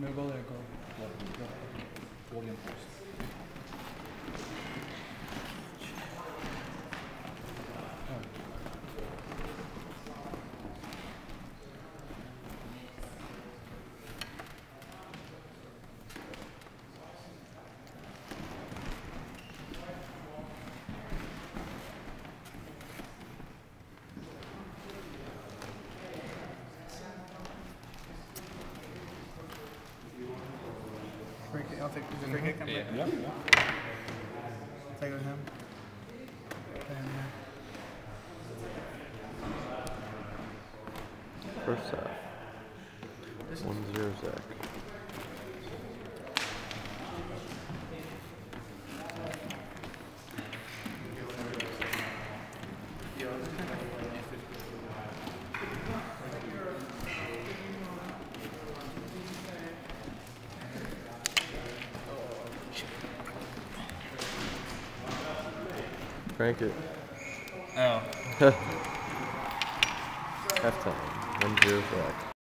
No goal there, goal. William Post. Free kick, I'll take, is it free kick? I'm Yeah. right. Yeah. Take it with him. And, uh, First half. One zero Zach. Crank it. Oh. Halftime. One zero Zach.